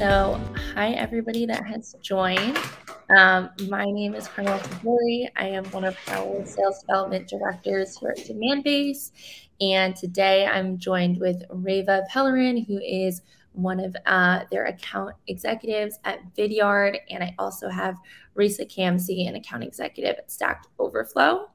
So, hi everybody that has joined. Um, my name is Carmel Tavori. I am one of our sales development directors here at Demandbase. And today I'm joined with Reva Pellerin, who is one of uh, their account executives at Vidyard. And I also have Risa Khamsi, an account executive at Stack Overflow.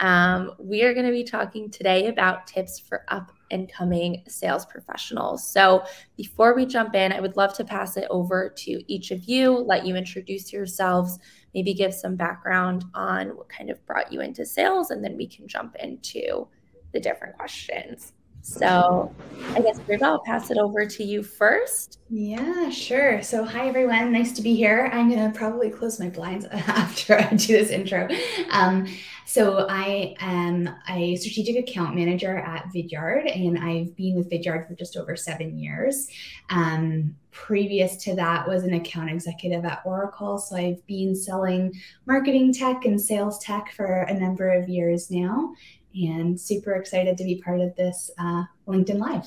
Um, we are going to be talking today about tips for up and coming sales professionals. So, before we jump in, I would love to pass it over to each of you, let you introduce yourselves, maybe give some background on what kind of brought you into sales, and then we can jump into the different questions. So I guess Reva, I'll pass it over to you first. Yeah, sure. So hi everyone, nice to be here. I'm gonna probably close my blinds after I do this intro. Um, so I am a strategic account manager at Vidyard, and I've been with Vidyard for just over seven years. Um, previous to that was an account executive at Oracle, so I've been selling marketing tech and sales tech for a number of years now and super excited to be part of this uh, LinkedIn Live.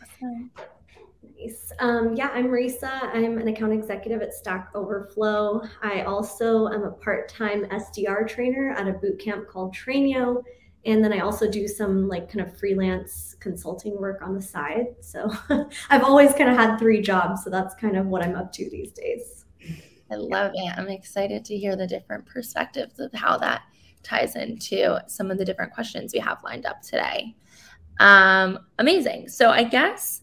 Awesome. Nice. Um, yeah, I'm Risa. I'm an account executive at Stack Overflow. I also am a part-time SDR trainer at a boot camp called Trainio. And then I also do some like kind of freelance consulting work on the side. So I've always kind of had three jobs. So that's kind of what I'm up to these days. I love it. I'm excited to hear the different perspectives of how that ties into some of the different questions we have lined up today. Um, amazing. So I guess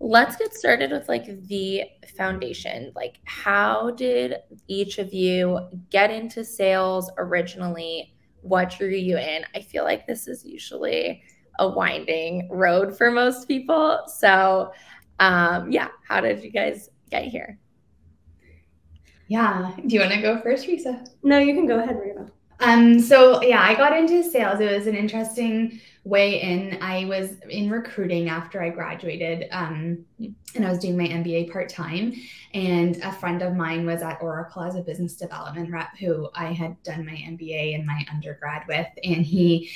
let's get started with like the foundation. Like, how did each of you get into sales originally? What drew you in? I feel like this is usually a winding road for most people. So, um, yeah, how did you guys get here? Yeah. Do you want to go first, Risa? No, you can go ahead, Reva. Um, so yeah, I got into sales. It was an interesting way in. I was in recruiting after I graduated, um, and I was doing my MBA part time. And a friend of mine was at Oracle as a business development rep, who I had done my MBA and my undergrad with, and he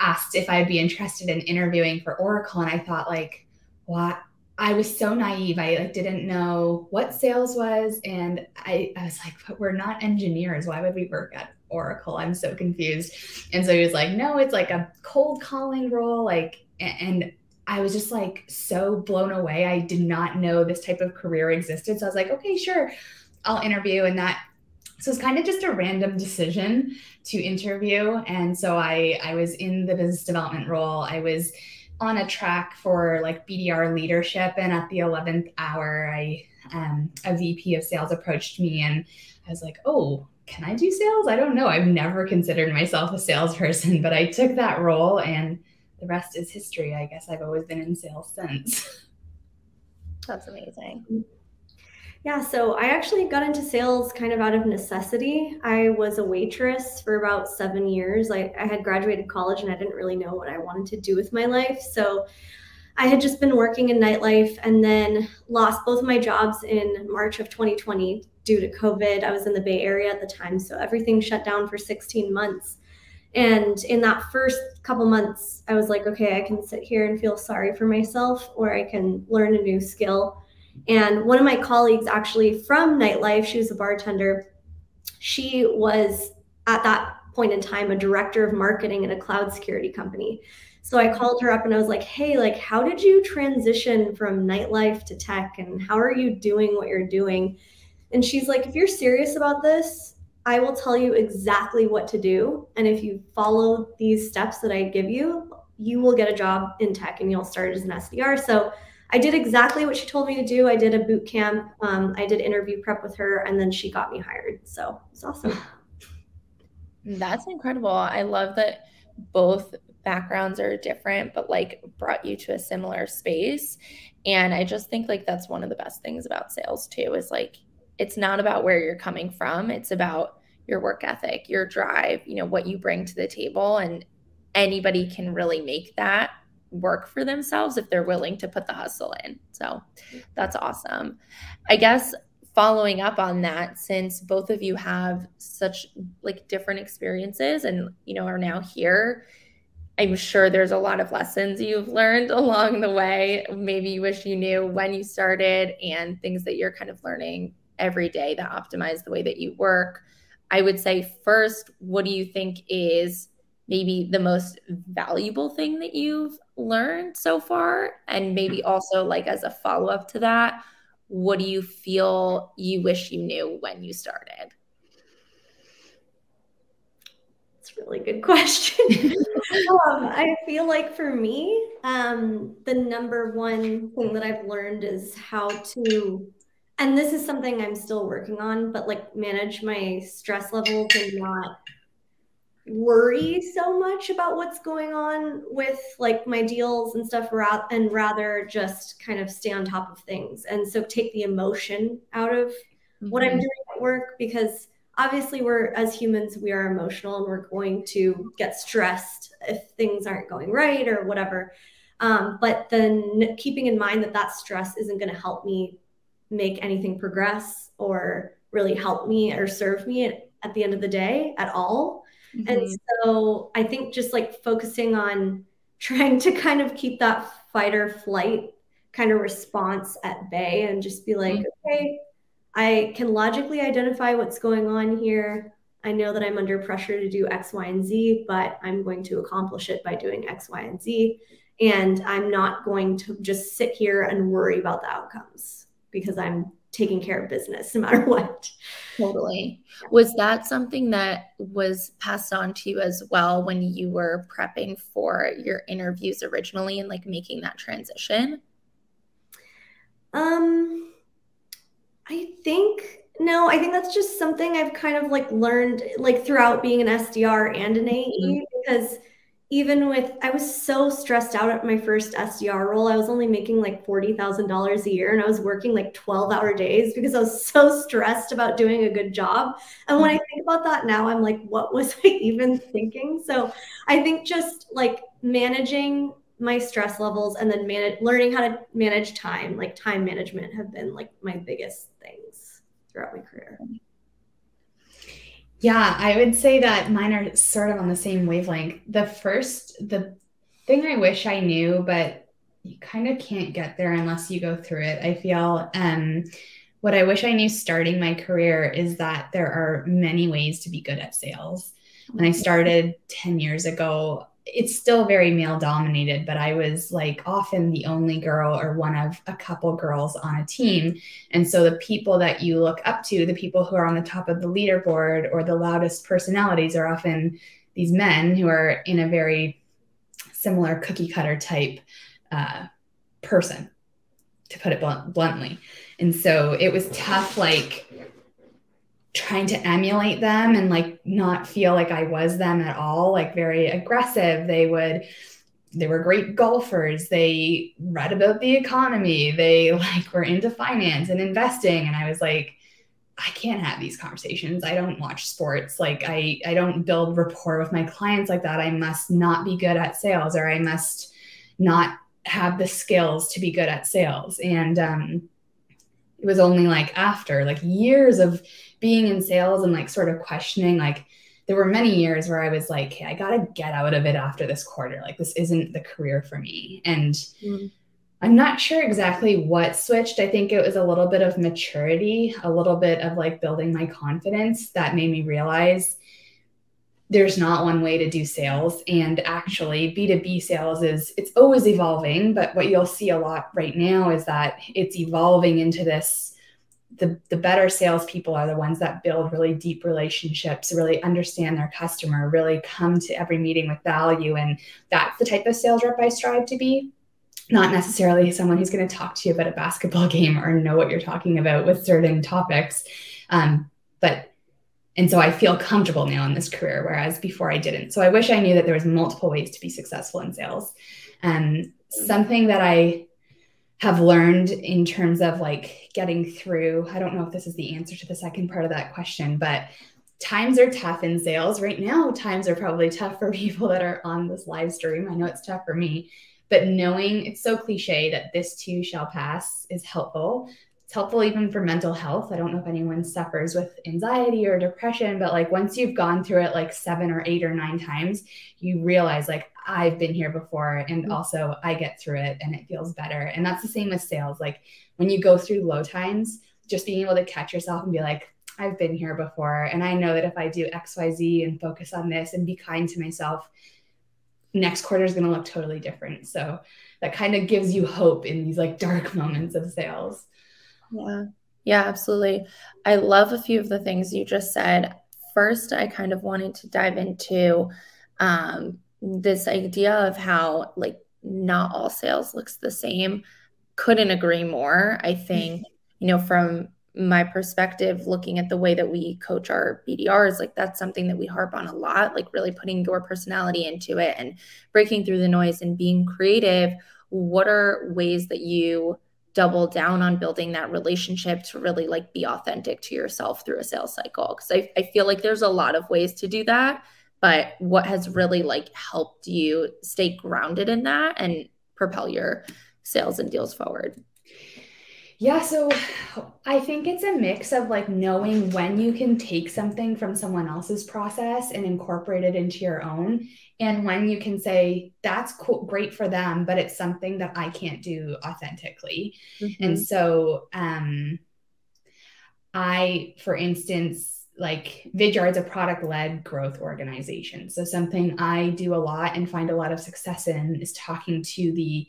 asked if I'd be interested in interviewing for Oracle, and I thought like, what? I was so naive. I like didn't know what sales was, and I, I was like, "But we're not engineers. Why would we work at Oracle. I'm so confused. And so he was like, no, it's like a cold calling role. Like, and I was just like so blown away. I did not know this type of career existed. So I was like, okay, sure, I'll interview. And that, so it's kind of just a random decision to interview. And so I, I was in the business development role. I was on a track for like BDR leadership. And at the 11th hour, I, um, a VP of sales approached me and I was like, oh, can I do sales? I don't know. I've never considered myself a salesperson, but I took that role and the rest is history. I guess I've always been in sales since. That's amazing. Yeah, so I actually got into sales kind of out of necessity. I was a waitress for about seven years. I, I had graduated college and I didn't really know what I wanted to do with my life. So I had just been working in nightlife and then lost both my jobs in March of 2020 due to COVID. I was in the Bay Area at the time, so everything shut down for 16 months. And in that first couple months, I was like, okay, I can sit here and feel sorry for myself, or I can learn a new skill. And one of my colleagues, actually from nightlife, she was a bartender. She was at that point in time a director of marketing in a cloud security company. So I called her up and I was like, hey, like, how did you transition from nightlife to tech? And how are you doing what you're doing? And she's like, if you're serious about this, I will tell you exactly what to do. And if you follow these steps that I give you, you will get a job in tech and you'll start as an SDR. So I did exactly what she told me to do. I did a boot camp. Um, I did interview prep with her, and then she got me hired. So it's awesome. That's incredible. I love that both backgrounds are different, but like brought you to a similar space. And I just think like that's one of the best things about sales too is like it's not about where you're coming from, it's about your work ethic, your drive, you know, what you bring to the table. And anybody can really make that work for themselves if they're willing to put the hustle in. So that's awesome. I guess following up on that since both of you have such like different experiences and you know are now here I'm sure there's a lot of lessons you've learned along the way. Maybe you wish you knew when you started and things that you're kind of learning every day that optimize the way that you work. I would say, first, what do you think is maybe the most valuable thing that you've learned so far? And maybe also, like, as a follow up to that, what do you feel you wish you knew when you started? It's a really good question. um, I feel like for me, um, the number one thing that I've learned is how to, and this is something I'm still working on, but like manage my stress levels and not worry so much about what's going on with like my deals and stuff and rather just kind of stay on top of things and so take the emotion out of mm-hmm. what i'm mm-hmm. doing at work because obviously we're as humans we are emotional and we're going to get stressed if things aren't going right or whatever um, but then keeping in mind that that stress isn't going to help me make anything progress or really help me or serve me at, at the end of the day at all mm-hmm. and so i think just like focusing on trying to kind of keep that fight or flight kind of response at bay and just be like mm-hmm. okay I can logically identify what's going on here. I know that I'm under pressure to do X, Y, and Z, but I'm going to accomplish it by doing X, Y, and Z. And I'm not going to just sit here and worry about the outcomes because I'm taking care of business no matter what. Totally. Was that something that was passed on to you as well when you were prepping for your interviews originally and like making that transition? Um, think no, I think that's just something I've kind of like learned like throughout being an SDR and an AE mm-hmm. because even with I was so stressed out at my first SDR role. I was only making like $40,000 a year and I was working like 12-hour days because I was so stressed about doing a good job. And when I mm-hmm. think about that now, I'm like what was I even thinking? So, I think just like managing my stress levels and then manage learning how to manage time like time management have been like my biggest things throughout my career. Yeah i would say that mine are sort of on the same wavelength. The first the thing i wish i knew but you kind of can't get there unless you go through it i feel um what i wish i knew starting my career is that there are many ways to be good at sales. When i mm-hmm. started 10 years ago it's still very male dominated, but I was like often the only girl or one of a couple girls on a team. And so the people that you look up to, the people who are on the top of the leaderboard or the loudest personalities, are often these men who are in a very similar cookie cutter type uh, person, to put it blunt- bluntly. And so it was tough, like, trying to emulate them and like not feel like I was them at all, like very aggressive. They would they were great golfers. They read about the economy. They like were into finance and investing and I was like I can't have these conversations. I don't watch sports. Like I I don't build rapport with my clients like that. I must not be good at sales or I must not have the skills to be good at sales. And um it was only like after like years of being in sales and like sort of questioning like there were many years where I was like, hey, I got to get out of it after this quarter. Like, this isn't the career for me. And mm. I'm not sure exactly what switched. I think it was a little bit of maturity, a little bit of like building my confidence that made me realize there's not one way to do sales. And actually, B2B sales is, it's always evolving. But what you'll see a lot right now is that it's evolving into this the, the better salespeople are the ones that build really deep relationships, really understand their customer, really come to every meeting with value. And that's the type of sales rep I strive to be. Not necessarily someone who's going to talk to you about a basketball game or know what you're talking about with certain topics. Um, but and so I feel comfortable now in this career, whereas before I didn't. So I wish I knew that there was multiple ways to be successful in sales. Um, something that I have learned in terms of like getting through. I don't know if this is the answer to the second part of that question but times are tough in sales. Right now times are probably tough for people that are on this live stream. I know it's tough for me but knowing it's so cliche that this too shall pass is helpful helpful even for mental health. I don't know if anyone suffers with anxiety or depression, but like once you've gone through it like seven or eight or nine times, you realize like I've been here before and mm-hmm. also I get through it and it feels better. And that's the same with sales. Like when you go through low times, just being able to catch yourself and be like, I've been here before. And I know that if I do XYZ and focus on this and be kind to myself, next quarter is going to look totally different. So that kind of gives you hope in these like dark moments of sales. Yeah. Yeah, absolutely. I love a few of the things you just said. First, I kind of wanted to dive into um, this idea of how like not all sales looks the same. Couldn't agree more. I think, you know, from my perspective, looking at the way that we coach our BDRs, like that's something that we harp on a lot, like really putting your personality into it and breaking through the noise and being creative. What are ways that you double down on building that relationship to really like be authentic to yourself through a sales cycle? Because I, I feel like there's a lot of ways to do that, but what has really like helped you stay grounded in that and propel your sales and deals forward? Yeah, so I think it's a mix of like knowing when you can take something from someone else's process and incorporate it into your own, and when you can say, that's cool, great for them, but it's something that I can't do authentically. Mm-hmm. And so, um, I, for instance, like Vidyard's a product led growth organization. So, something I do a lot and find a lot of success in is talking to the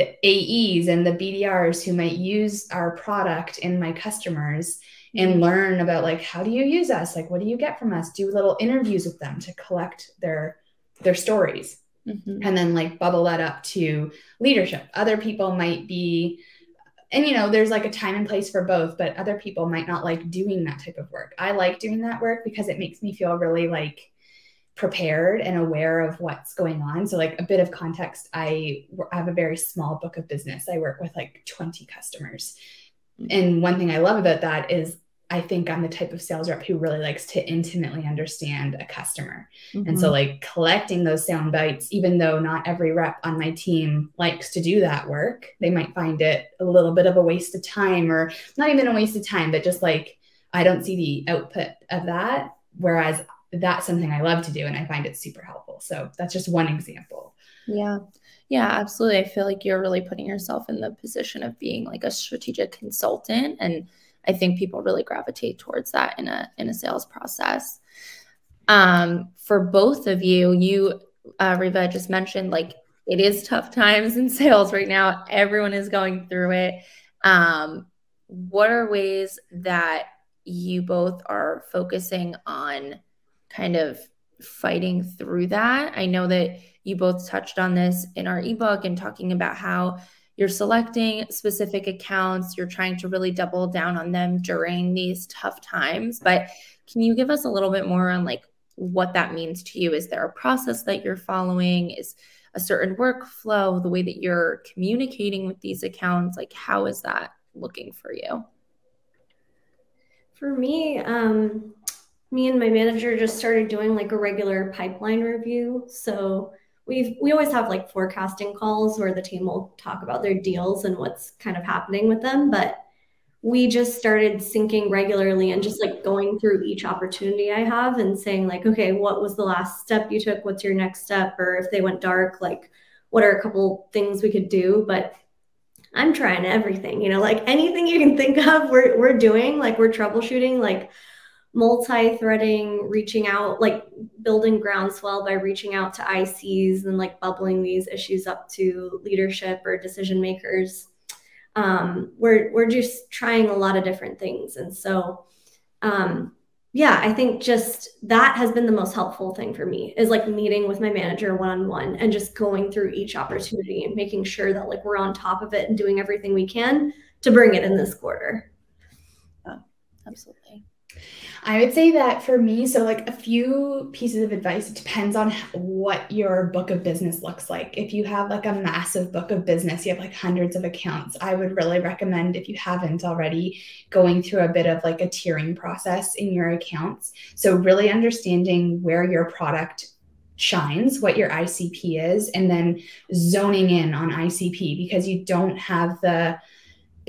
the AEs and the BDRs who might use our product in my customers and mm-hmm. learn about like how do you use us? Like what do you get from us? Do little interviews with them to collect their their stories. Mm-hmm. and then like bubble that up to leadership. Other people might be and you know there's like a time and place for both but other people might not like doing that type of work. I like doing that work because it makes me feel really like prepared and aware of what's going on. So, like a bit of context, I, I have a very small book of business. I work with like 20 customers. And one thing I love about that is I think I'm the type of sales rep who really likes to intimately understand a customer. Mm-hmm. And so, mm-hmm. like, collecting those sound bites, even though not every rep on my team likes to do that work, they might find it a little bit of a waste of time, or not even a waste of time, but just like, I don't see the output of that. Whereas that's something I love to do and I find it super helpful. So that's just one example. Yeah. Yeah, absolutely. I feel like you're really putting yourself in the position of being like a strategic consultant and I think people really gravitate towards that in a in a sales process. Um, for both of you, you uh, Reva just mentioned like it is tough times in sales right now. Everyone is going through it. Um, what are ways that you both are focusing on kind of fighting through that. I know that you both touched on this in our ebook and talking about how you're selecting specific accounts, you're trying to really double down on them during these tough times. But can you give us a little bit more on like what that means to you? Is there a process that you're following? Is a certain workflow, the way that you're communicating with these accounts, like how is that looking for you? For me, um, me and my manager just started doing like a regular pipeline review. So we've we always have like forecasting calls where the team will talk about their deals and what's kind of happening with them. But we just started syncing regularly and just like going through each opportunity I have and saying like, okay, what was the last step you took? What's your next step? Or if they went dark, like what are a couple things we could do? But I'm trying everything, you know, like anything you can think of, we're we're doing, like we're troubleshooting, like multi-threading reaching out like building groundswell by reaching out to ics and like bubbling these issues up to leadership or decision makers. Um, we're we're just trying a lot of different things. And so um, yeah i think just that has been the most helpful thing for me is like meeting with my manager one-on-one and just going through each opportunity and making sure that like we're on top of it and doing everything we can to bring it in this quarter. Oh, absolutely I would say that for me, so like a few pieces of advice, it depends on what your book of business looks like. If you have like a massive book of business, you have like hundreds of accounts, I would really recommend, if you haven't already, going through a bit of like a tiering process in your accounts. So, really understanding where your product shines, what your ICP is, and then zoning in on ICP because you don't have the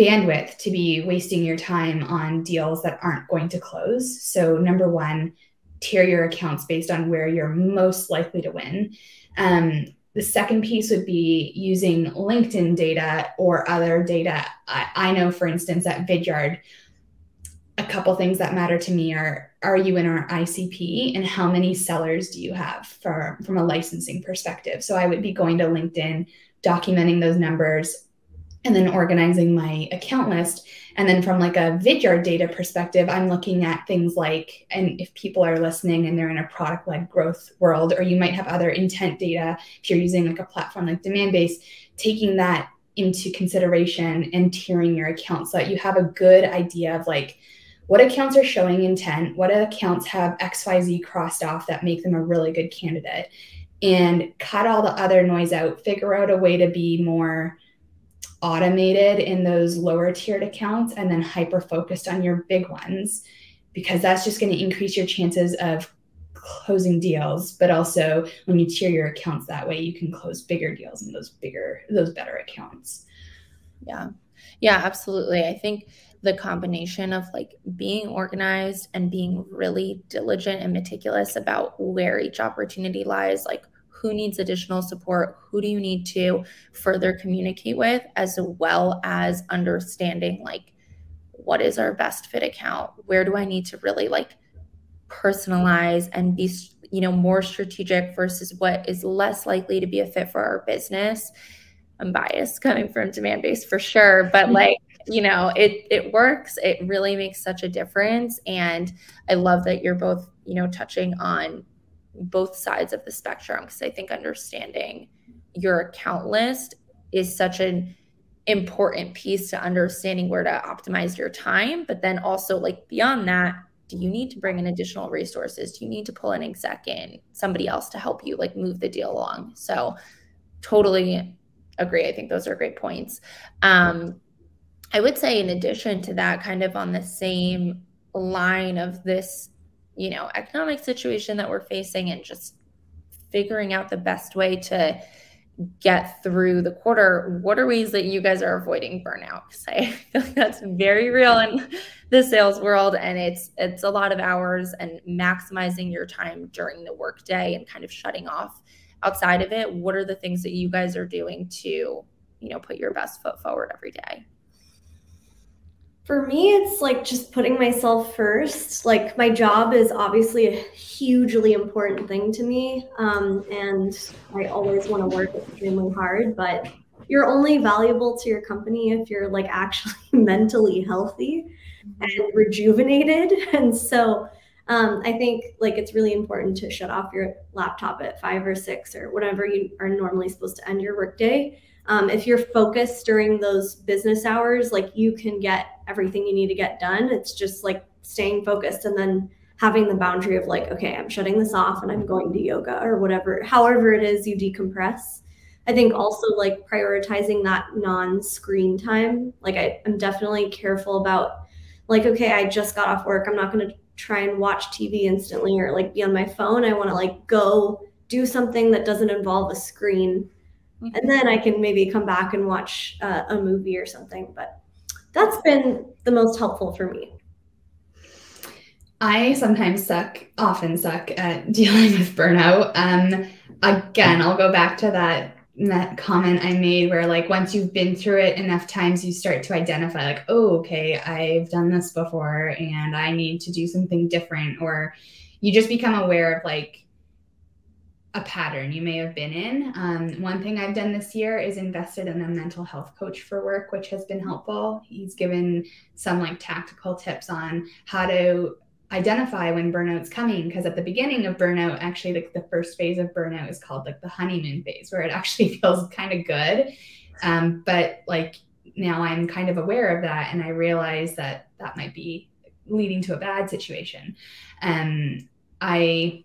bandwidth to be wasting your time on deals that aren't going to close. So, number one, tier your accounts based on where you're most likely to win. Um, the second piece would be using LinkedIn data or other data. I, I know, for instance, at Vidyard, a couple things that matter to me are are you in our ICP and how many sellers do you have for, from a licensing perspective? So I would be going to LinkedIn, documenting those numbers, and then organizing my account list. And then from like a Vidyard data perspective, I'm looking at things like, and if people are listening and they're in a product led growth world, or you might have other intent data, if you're using like a platform like Demandbase, taking that into consideration and tiering your accounts so that you have a good idea of like what accounts are showing intent, what accounts have XYZ crossed off that make them a really good candidate, and cut all the other noise out, figure out a way to be more automated in those lower tiered accounts and then hyper focused on your big ones because that's just going to increase your chances of closing deals. But also when you tier your accounts that way you can close bigger deals in those bigger those better accounts. Yeah. Yeah absolutely. I think the combination of like being organized and being really diligent and meticulous about where each opportunity lies like who needs additional support, who do you need to further communicate with, as well as understanding like what is our best fit account? Where do I need to really like personalize and be, you know, more strategic versus what is less likely to be a fit for our business? I'm biased coming from Demandbase for sure, but mm-hmm. like you know it it works it really makes such a difference and i love that you're both you know touching on both sides of the spectrum because I think understanding your account list is such an important piece to understanding where to optimize your time. But then also, like beyond that, do you need to bring in additional resources? Do you need to pull an exec in, somebody else to help you like move the deal along? So, totally agree. I think those are great points. Um, I would say, in addition to that, kind of on the same line of this you know economic situation that we're facing and just figuring out the best way to get through the quarter what are ways that you guys are avoiding burnout? Because i feel like that's very real in the sales world and it's it's a lot of hours and maximizing your time during the workday and kind of shutting off outside of it. What are the things that you guys are doing to you know put your best foot forward every day for me, it's like just putting myself first. Like my job is obviously a hugely important thing to me, um, and I always want to work extremely hard. But you're only valuable to your company if you're like actually mentally healthy and rejuvenated. And so um, I think like it's really important to shut off your laptop at five or six or whatever you are normally supposed to end your workday um, if you're focused during those business hours, like you can get everything you need to get done. It's just like staying focused and then having the boundary of like, okay, I'm shutting this off and I'm going to yoga or whatever, however it is you decompress. I think also like prioritizing that non screen time. Like I, I'm definitely careful about like, okay, I just got off work. I'm not going to try and watch TV instantly or like be on my phone. I want to like go do something that doesn't involve a screen Mm-hmm. And then I can maybe come back and watch uh, a movie or something. But that's been the most helpful for me. I sometimes suck, often suck at dealing with burnout. Um, again, I'll go back to that that comment I made where like once you've been through it enough times, you start to identify like, oh, okay, I've done this before and I need to do something different, or you just become aware of like a pattern you may have been in. Um, one thing I've done this year is invested in a mental health coach for work, which has been helpful. He's given some like tactical tips on how to identify when burnout's coming because at the beginning of burnout actually like the first phase of burnout is called like the honeymoon phase where it actually feels kind of good um, but like now i'm kind of aware of that and i realize that that might be leading to a bad situation um, i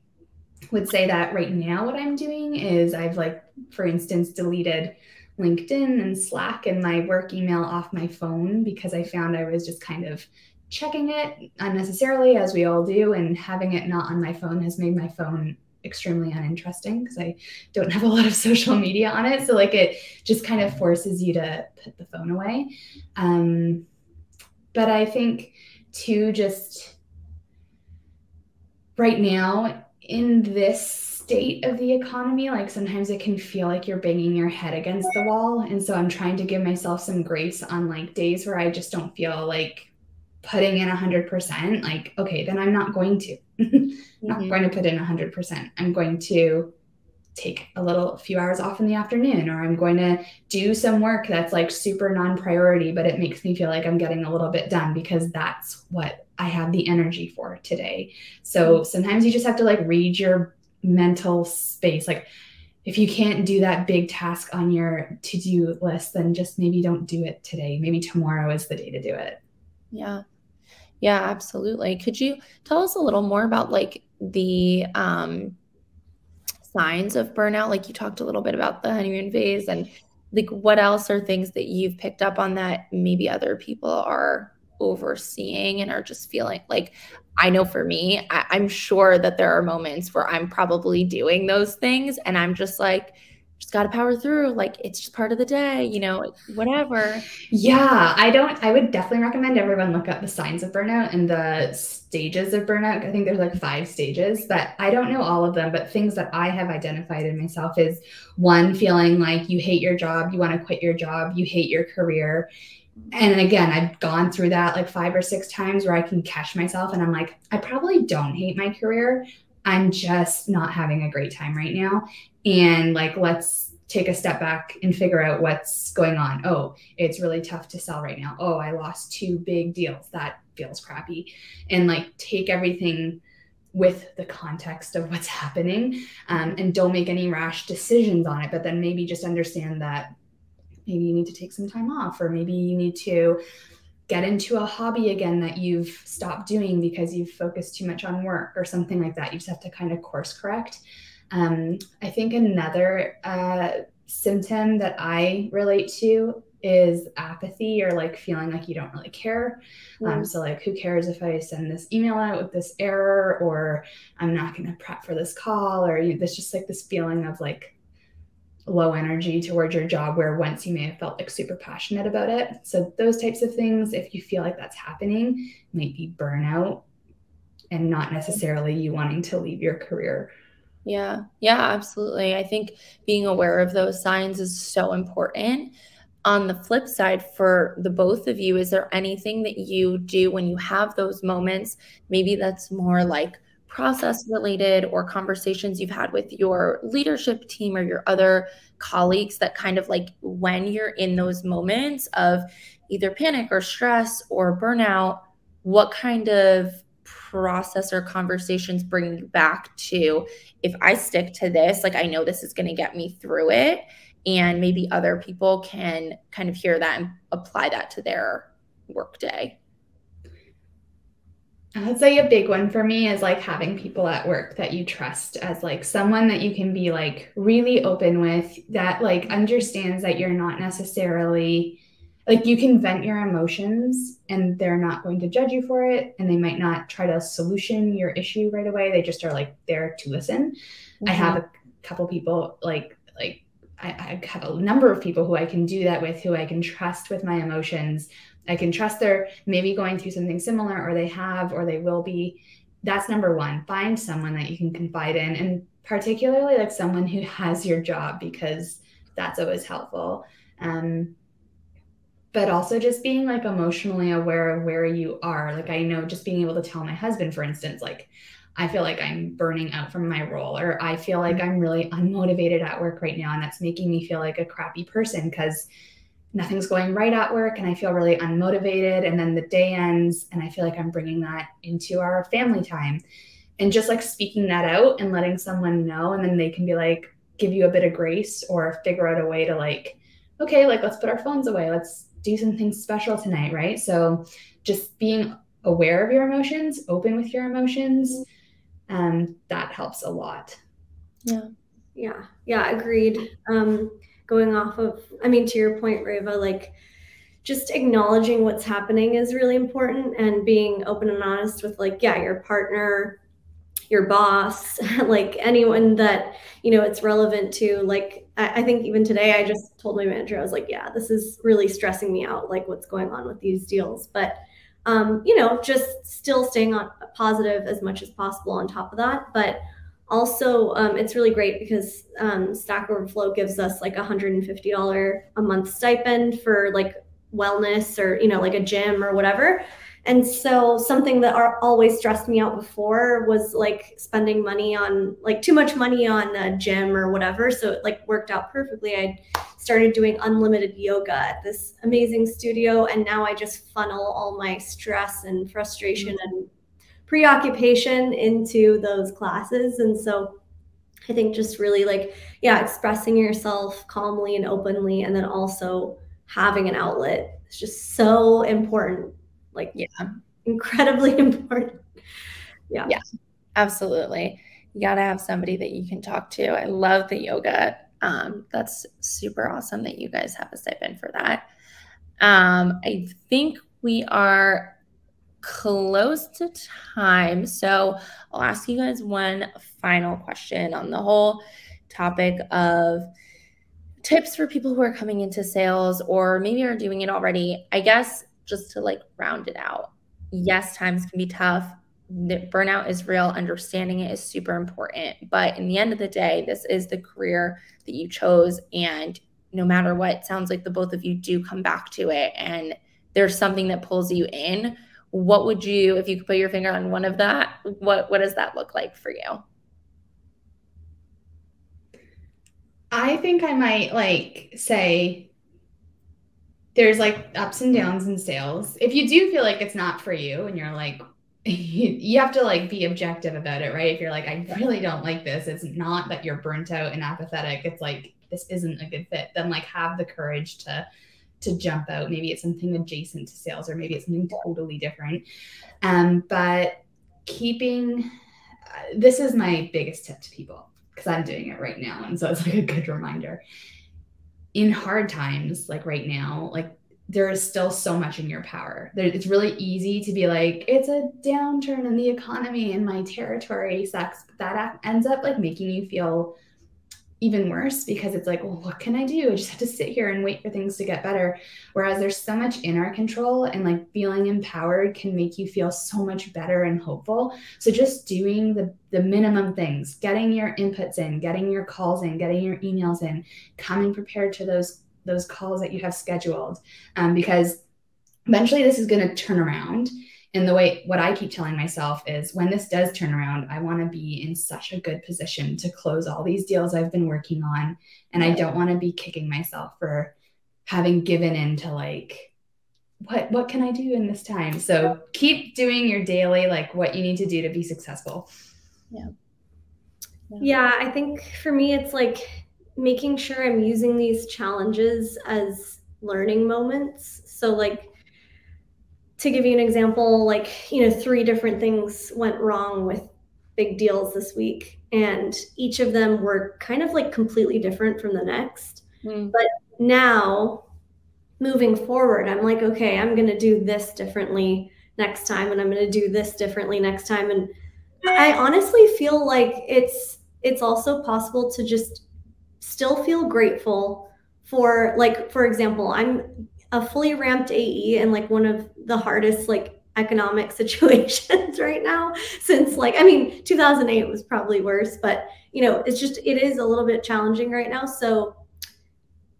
would say that right now what I'm doing is I've like, for instance, deleted LinkedIn and Slack and my work email off my phone because I found I was just kind of checking it unnecessarily, as we all do, and having it not on my phone has made my phone extremely uninteresting because I don't have a lot of social media on it. So like it just kind of forces you to put the phone away. Um, but I think too, just right now in this state of the economy, like sometimes it can feel like you're banging your head against the wall. And so I'm trying to give myself some grace on like days where I just don't feel like putting in 100%. Like, okay, then I'm not going to. not mm-hmm. going to put in 100%. I'm going to take a little a few hours off in the afternoon or I'm going to do some work that's like super non-priority but it makes me feel like I'm getting a little bit done because that's what I have the energy for today. So mm-hmm. sometimes you just have to like read your mental space like if you can't do that big task on your to-do list then just maybe don't do it today. Maybe tomorrow is the day to do it. Yeah. Yeah, absolutely. Could you tell us a little more about like the um, signs of burnout? Like you talked a little bit about the honeymoon phase and like what else are things that you've picked up on that maybe other people are overseeing and are just feeling like I know for me, I, I'm sure that there are moments where I'm probably doing those things and I'm just like, just got to power through. Like it's just part of the day, you know, whatever. Yeah, I don't, I would definitely recommend everyone look up the signs of burnout and the stages of burnout. I think there's like five stages, but I don't know all of them. But things that I have identified in myself is one, feeling like you hate your job, you want to quit your job, you hate your career. And again, I've gone through that like five or six times where I can catch myself and I'm like, I probably don't hate my career. I'm just not having a great time right now and like let's take a step back and figure out what's going on. Oh, it's really tough to sell right now. Oh, I lost two big deals. That feels crappy. And like take everything with the context of what's happening um, and don't make any rash decisions on it. But then maybe just understand that maybe you need to take some time off or maybe you need to get into a hobby again that you've stopped doing because you've focused too much on work or something like that. You just have to kind of course correct. Um, I think another uh, symptom that I relate to is apathy or like feeling like you don't really care. Um, mm. Um, so, like, who cares if I send this email out with this error or I'm not going to prep for this call or you, there's just like this feeling of like low energy towards your job where once you may have felt like super passionate about it. So, those types of things, if you feel like that's happening, might be burnout and not necessarily you wanting to leave your career yeah, yeah, absolutely. I think being aware of those signs is so important. On the flip side, for the both of you, is there anything that you do when you have those moments? Maybe that's more like process related or conversations you've had with your leadership team or your other colleagues that kind of like when you're in those moments of either panic or stress or burnout, what kind of process or conversations bring you back to if I stick to this, like I know this is going to get me through it. And maybe other people can kind of hear that and apply that to their workday. I'd say a big one for me is like having people at work that you trust as like someone that you can be like really open with that like understands that you're not necessarily like you can vent your emotions and they're not going to judge you for it and they might not try to solution your issue right away they just are like there to listen mm-hmm. i have a couple people like like I, I have a number of people who i can do that with who i can trust with my emotions i can trust they're maybe going through something similar or they have or they will be that's number one find someone that you can confide in and particularly like someone who has your job because that's always helpful um, but also just being like emotionally aware of where you are. Like I know just being able to tell my husband, for instance, like I feel like I'm burning out from my role, or I feel like I'm really unmotivated at work right now. And that's making me feel like a crappy person because nothing's going right at work and I feel really unmotivated. And then the day ends and I feel like I'm bringing that into our family time. And just like speaking that out and letting someone know, and then they can be like, give you a bit of grace or figure out a way to like, okay, like let's put our phones away. Let's do something special tonight, right? So just being aware of your emotions, open with your emotions, um, that helps a lot. Yeah. Yeah. Yeah. Agreed. Um, going off of, I mean, to your point, Reva, like just acknowledging what's happening is really important and being open and honest with like, yeah, your partner, your boss, like anyone that, you know, it's relevant to. Like, I, I think even today, I just told my manager, I was like, yeah, this is really stressing me out, like what's going on with these deals. But, um, you know, just still staying on positive as much as possible on top of that. But also, um, it's really great because um, Stack Overflow gives us like a $150 a month stipend for like wellness or, you know, like a gym or whatever. And so something that are, always stressed me out before was like spending money on like too much money on a gym or whatever. So it like worked out perfectly. I started doing unlimited yoga at this amazing studio. And now I just funnel all my stress and frustration mm-hmm. and preoccupation into those classes. And so I think just really like, yeah, expressing yourself calmly and openly, and then also having an outlet is just so important. Like, yeah, incredibly important. Yeah. Yeah, absolutely. You got to have somebody that you can talk to. I love the yoga. Um, that's super awesome that you guys have a stipend for that. Um, I think we are close to time. So I'll ask you guys one final question on the whole topic of tips for people who are coming into sales or maybe are doing it already. I guess just to like round it out. Yes, times can be tough. Burnout is real. Understanding it is super important. But in the end of the day, this is the career that you chose. And no matter what, sounds like the both of you do come back to it. And there's something that pulls you in what would you if you could put your finger on one of that what what does that look like for you? I think i might like say there's like ups and downs in sales. If you do feel like it's not for you and you're like you have to like be objective about it right? If you're like i really don't like this. It's not that you're burnt out and apathetic. It's like this isn't a good fit. Then like have the courage to to jump out. Maybe it's something adjacent to sales, or maybe it's something totally different. Um, but keeping uh, this is my biggest tip to people because I'm doing it right now, and so it's like a good reminder. In hard times, like right now, like there is still so much in your power. There, it's really easy to be like, it's a downturn in the economy and my territory sucks. But that ends up like making you feel even worse because it's like, well, what can I do? I just have to sit here and wait for things to get better. Whereas there's so much in our control and like feeling empowered can make you feel so much better and hopeful. So just doing the the minimum things, getting your inputs in, getting your calls in, getting your emails in, coming prepared to those those calls that you have scheduled. Um, because eventually this is going to turn around and the way what I keep telling myself is when this does turn around, I want to be in such a good position to close all these deals I've been working on. And I don't want to be kicking myself for having given in to like, what what can I do in this time? So keep doing your daily, like what you need to do to be successful. Yeah. Yeah, yeah I think for me it's like making sure I'm using these challenges as learning moments. So like to give you an example, like, you know, three different things went wrong with big deals this week. And each of them were kind of like completely different from the next. Mm. But now, moving forward, I'm like, okay, I'm going to do this differently next time and I'm going to do this differently next time and I honestly feel like it's it's also possible to just still feel grateful for like for example, I'm a fully ramped AE in like one of the hardest like economic situations right now since like I mean 2008 was probably worse but you know it's just it is a little bit challenging right now. So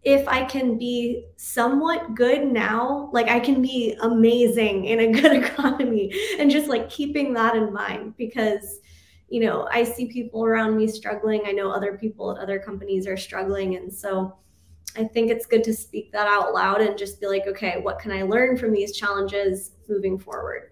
if I can be somewhat good now like I can be amazing in a good economy and just like keeping that in mind because you know I see people around me struggling. I know other people at other companies are struggling. And so I think it's good to speak that out loud and just be like, okay, what can I learn from these challenges moving forward?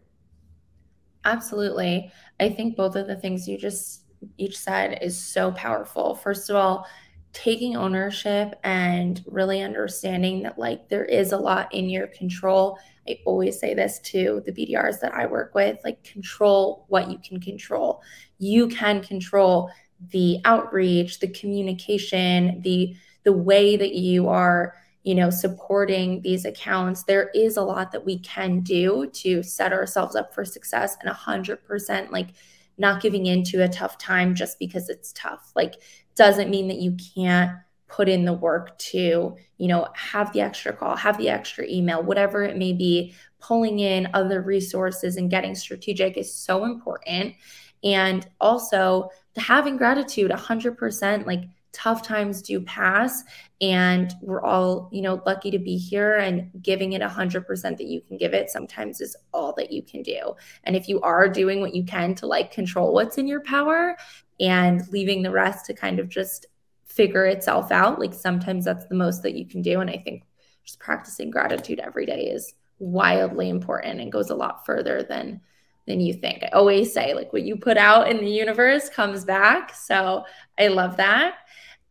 Absolutely. I think both of the things you just each said is so powerful. First of all, taking ownership and really understanding that like there is a lot in your control. I always say this to the BDRs that I work with, like control what you can control. You can control the outreach, the communication, the the way that you are you know supporting these accounts there is a lot that we can do to set ourselves up for success and 100% like not giving into a tough time just because it's tough. Like, doesn't mean that you can't put in the work to, you know, have the extra call, have the extra email, whatever it may be, pulling in other resources and getting strategic is so important. And also having gratitude 100%, like tough times do pass and we're all you know lucky to be here and giving it 100% that you can give it sometimes is all that you can do and if you are doing what you can to like control what's in your power and leaving the rest to kind of just figure itself out like sometimes that's the most that you can do and i think just practicing gratitude every day is wildly important and goes a lot further than than you think. I always say like what you put out in the universe comes back. So I love that.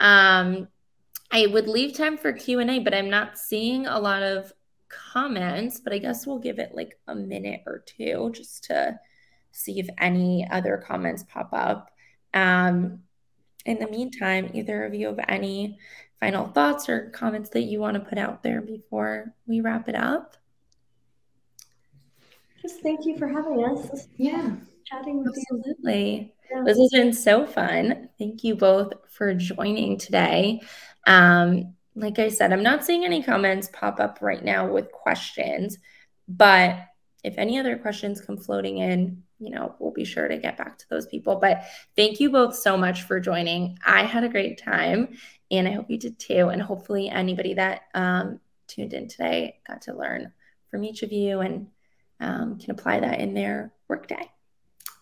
Um, I would leave time for Q&A, but I'm not seeing a lot of comments, but I guess we'll give it like a minute or two just to see if any other comments pop up. Um, in the meantime, either of you have any final thoughts or comments that you want to put out there before we wrap it up? Just thank you for having us. Yeah. Chatting with Absolutely. you. This has been so fun. Thank you both for joining today. Um, like I said, I'm not seeing any comments pop up right now with questions, but if any other questions come floating in, you know, we'll be sure to get back to those people. But thank you both so much for joining. I had a great time and I hope you did too. And hopefully, anybody that um, tuned in today got to learn from each of you and um, can apply that in their workday.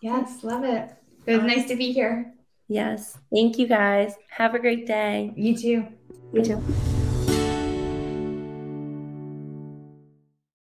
Yes, love it. It was nice to be here. Yes. Thank you guys. Have a great day. You too. You too.